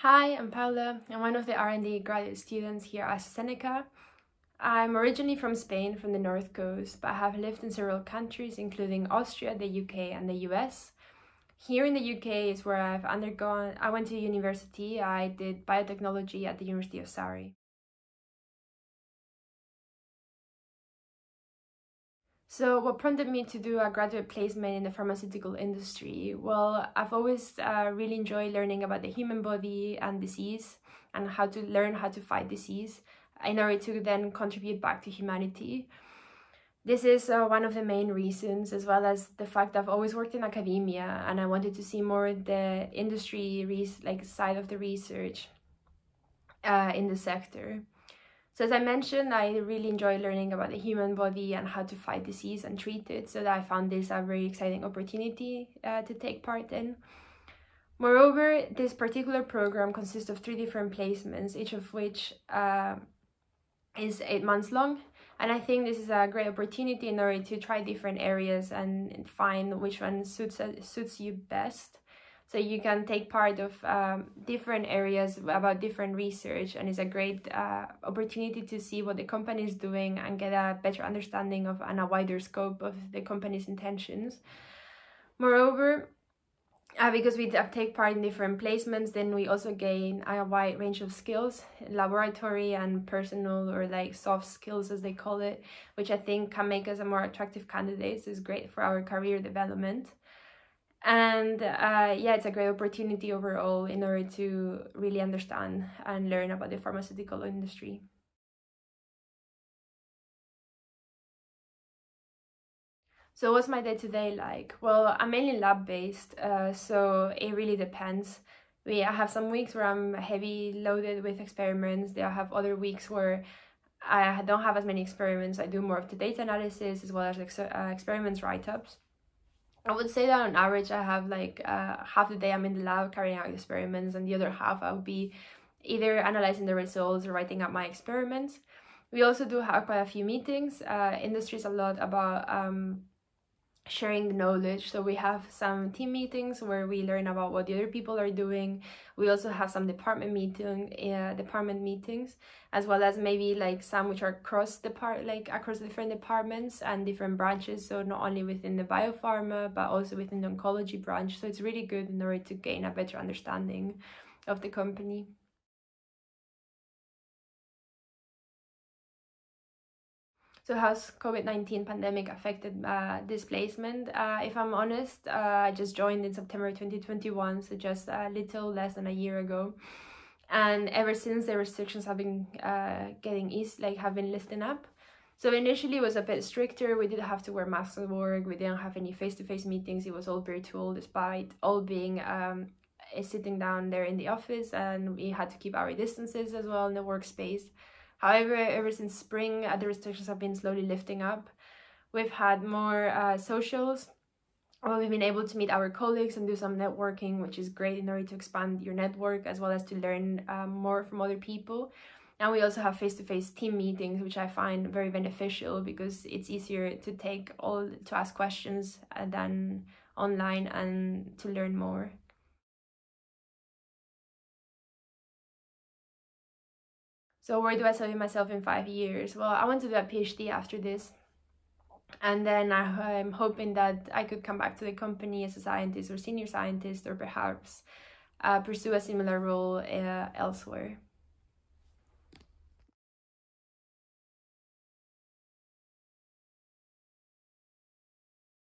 Hi, I'm Paula. I'm one of the R&D graduate students here at AstraZeneca. I'm originally from Spain, from the North Coast, but I have lived in several countries, including Austria, the UK, and the US. Here in the UK is where I've undergone, I went to university, I did biotechnology at the University of Surrey. So what prompted me to do a graduate placement in the pharmaceutical industry? Well, I've always uh, really enjoyed learning about the human body and disease and how to learn how to fight disease in order to then contribute back to humanity. This is uh, one of the main reasons, as well as the fact I've always worked in academia and I wanted to see more the industry like side of the research uh, in the sector. So as I mentioned, I really enjoy learning about the human body and how to fight disease and treat it. So that I found this a very exciting opportunity uh, to take part in. Moreover, this particular program consists of three different placements, each of which uh, is eight months long. And I think this is a great opportunity in order to try different areas and find which one suits, uh, suits you best so you can take part of um, different areas about different research and it's a great uh, opportunity to see what the company is doing and get a better understanding of and a wider scope of the company's intentions. Moreover uh, because we take part in different placements then we also gain a wide range of skills laboratory and personal or like soft skills as they call it which i think can make us a more attractive candidate so it's great for our career development and uh, yeah it's a great opportunity overall in order to really understand and learn about the pharmaceutical industry. So what's my day-to-day -day like? Well i'm mainly lab-based uh, so it really depends. We I have some weeks where i'm heavy loaded with experiments. There I have other weeks where i don't have as many experiments. I do more of the data analysis as well as ex uh, experiments write-ups I would say that on average I have like uh, half the day I'm in the lab carrying out experiments and the other half I'll be either analyzing the results or writing up my experiments. We also do have quite a few meetings. Uh, industry is a lot about um, sharing knowledge. So we have some team meetings where we learn about what the other people are doing. We also have some department meeting uh, department meetings as well as maybe like some which are cross depart like across different departments and different branches. So not only within the biopharma but also within the oncology branch. So it's really good in order to gain a better understanding of the company So how's COVID-19 pandemic affected uh, displacement? Uh, if I'm honest, uh, I just joined in September 2021, so just a little less than a year ago. And ever since the restrictions have been uh, getting eased, like have been lifting up. So initially it was a bit stricter. We didn't have to wear masks at work. We didn't have any face-to-face -face meetings. It was all virtual despite all being um, sitting down there in the office and we had to keep our distances as well in the workspace. However, ever since spring, uh, the restrictions have been slowly lifting up. We've had more uh, socials well, we've been able to meet our colleagues and do some networking, which is great in order to expand your network as well as to learn um, more from other people. And we also have face-to-face -face team meetings, which I find very beneficial because it's easier to take all to ask questions uh, than online and to learn more. So where do I see myself in five years? Well, I want to do a PhD after this. And then I, am hoping that I could come back to the company as a scientist or senior scientist or perhaps uh, pursue a similar role uh, elsewhere.